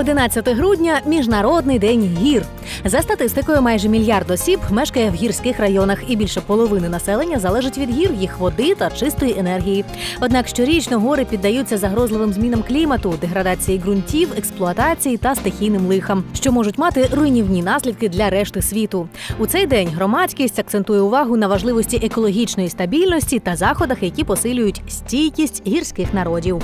11 грудня міжнародний день гір. За статистикою, майже мільярд осіб мешкає в гірських районах, і більше половини населення залежить від гір, їх води та чистої енергії. Однак щорічно гори піддаються загрозливим змінам клімату, деградації ґрунтів, експлуатації та стихійним лихам, що можуть мати руйнівні наслідки для решти світу. У цей день громадськість акцентує увагу на важливості екологічної стабільності та заходах, які посилюють стійкість гірських народів.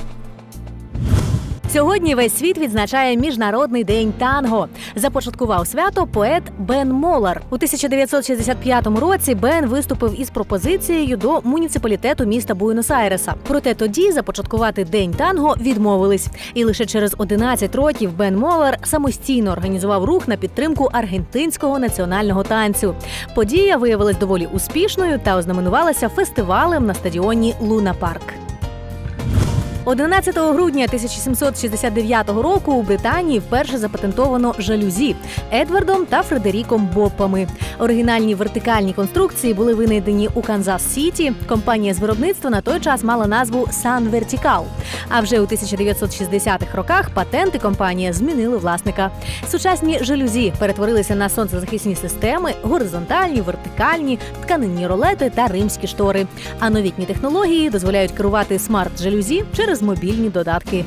Сьогодні весь світ відзначає міжнародний день танго. Започаткував свято поет Бен Молар. У 1965 році Бен виступив із пропозицією до муніципалітету міста Буенос-Айреса. Проте тоді започаткувати день танго відмовились. І лише через 11 років Бен Молар самостійно організував рух на підтримку аргентинського національного танцю. Подія виявилась доволі успішною та ознаменувалася фестивалем на стадіоні Луна Парк. 11 грудня 1769 року у Британії вперше запатентовано жалюзі Едвардом та Фредеріком Боппами. Оригінальні вертикальні конструкції були винайдені у Канзас Сіті. Компанія з виробництва на той час мала назву Сан Вертікал. А вже у 1960-х роках патенти компанія змінили власника. Сучасні жалюзі перетворилися на сонцезахисні системи, горизонтальні, вертикальні, тканинні ролети та римські штори. А новітні технології дозволяють керувати смарт-жалюзі через мобільні додатки.